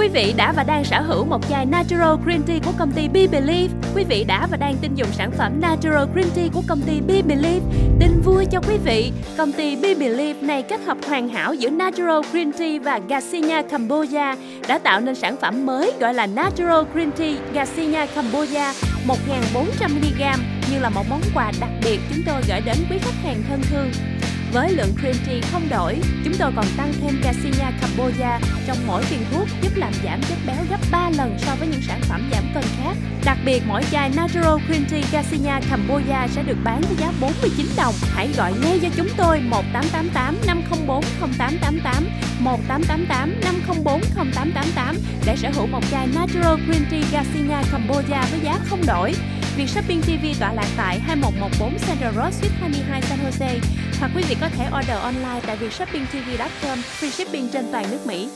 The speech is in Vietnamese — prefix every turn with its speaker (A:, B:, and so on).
A: Quý vị đã và đang sở hữu một chai Natural Green Tea của công ty Be Believe. Quý vị đã và đang tin dùng sản phẩm Natural Green Tea của công ty Be Believe. Tin vui cho quý vị, công ty Be Believe này kết hợp hoàn hảo giữa Natural Green Tea và Garcinia Cambogia đã tạo nên sản phẩm mới gọi là Natural Green Tea Garcinia Cambogia 1400mg như là một món quà đặc biệt chúng tôi gửi đến quý khách hàng thân thương. Với lượng cream tea không đổi, chúng tôi còn tăng thêm Garcinia cambodia trong mỗi viên thuốc giúp làm giảm chất béo gấp 3 lần so với những sản phẩm giảm cân khác. Đặc biệt, mỗi chai Natural Cream Tea Garcinia Cambogia sẽ được bán với giá 49 đồng. Hãy gọi ngay cho chúng tôi 1888 504 0888 1888 504 0888 để sở hữu một chai Natural Cream Tea Garcinia Cambogia với giá không đổi. Việc Shopping TV tọa lạc tại 2114 Central Road, Suite 22 San Jose hoặc quý vị có thể order online tại vietshoppingtv.com free shipping trên toàn nước Mỹ.